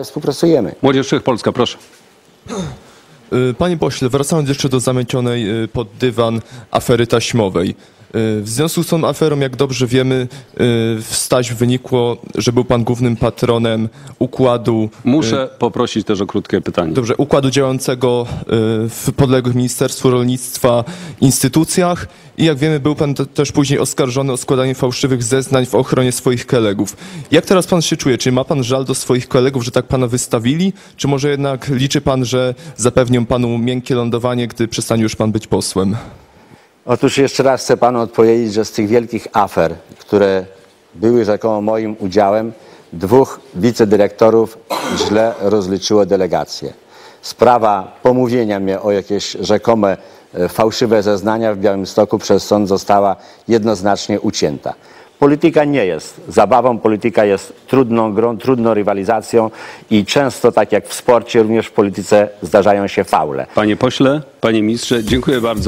ale współpracujemy. Młodzież Wszechpolska, proszę. Y, Panie pośle, wracając jeszcze do zamiecionej y, pod dywan afery taśmowej. Y, W związku z tą aferą, jak dobrze wiemy, y, w Staś wynikło, że był pan głównym patronem układu Muszę poprosić też o krótkie pytanie. Dobrze, układu działającego y, w podległych Ministerstwu Rolnictwa instytucjach i jak wiemy był pan te- też później oskarżony o składanie fałszywych zeznań w ochronie swoich kolegów. Jak teraz pan się czuje? Czy ma pan żal do swoich kolegów, że tak pana wystawili? Czy może jednak liczy pan, że zapewnią panu miękkie lądowanie, gdy przestanie już pan być posłem? Otóż jeszcze raz chcę panu odpowiedzieć, że z tych wielkich afer, które były rzekomo moim udziałem, dwóch wicedyrektorów źle rozliczyło delegację. Sprawa pomówienia mnie o jakieś rzekome e, fałszywe zeznania w Białymstoku przez sąd została jednoznacznie ucięta. Polityka nie jest zabawą, polityka jest trudną grą, trudną rywalizacją i często, tak jak w sporcie, również w polityce zdarzają się faule. Panie pośle, panie ministrze, dziękuję bardzo.